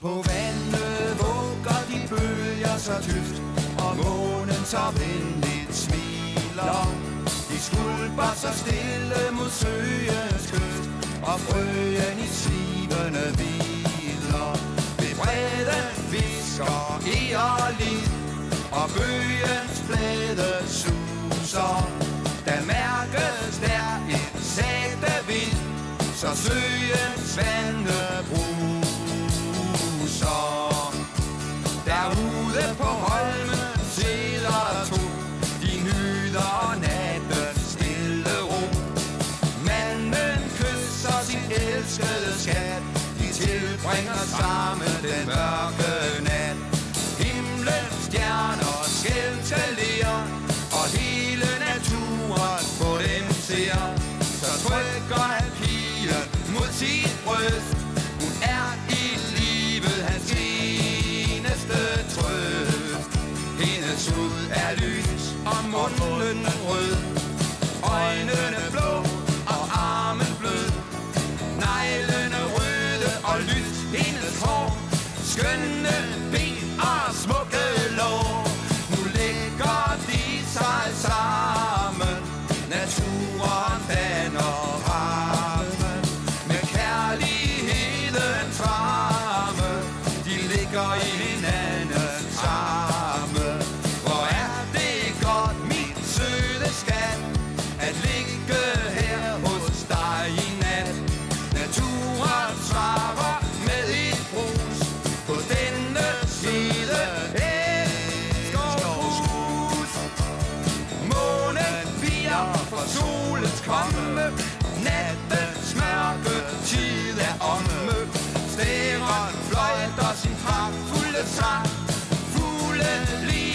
På vandet vugger de bølger så tyft Og månen så venligt smiler. De skulper så stille mod søens kyst Og frøen i sivende hviler. Ved bredden visker egerlig Og bøgens blade suser. Der mærkes der et sagte vind Så søens vande bruger. Tilbringer sammen den mørke nat. Himlen stjerner skældsalerer Og hele naturen på dem ser. Så trykker han pigen mod sit bryst. Hun er i livet hans eneste trøst. Hendes hud er lys og munden rød. Skønne ben og smukke lår. Nu lægger de sig sammen. Natur komme. Nattens mørke tid er omme. Stæren fløjter sin pragtfulde sang. Fugle liv